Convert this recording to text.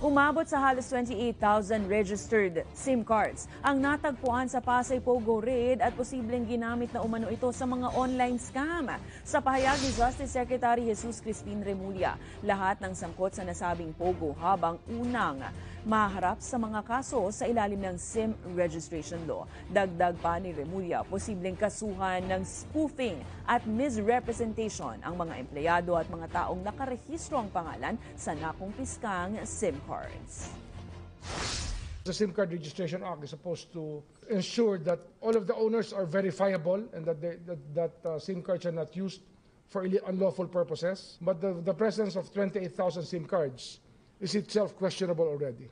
Umabot sa halos 28,000 registered SIM cards ang natagpuan sa Pasay Pogo Raid at posibleng ginamit na umano ito sa mga online scam. Sa pahayag ni Justice Secretary Jesus Crispin Remulla, lahat ng sangkot sa nasabing Pogo habang unang maharap sa mga kaso sa ilalim ng SIM registration law. Dagdag pa ni Remulla, posibleng kasuhan ng spoofing at misrepresentation ang mga empleyado at mga taong nakarehistro ang pangalan sa nakumpiskang SIM cards. The SIM card Registration Act is supposed to ensure that all of the owners are verifiable and that, they, that, that uh, SIM cards are not used for unlawful purposes. But the, the presence of 28,000 SIM cards is itself questionable already.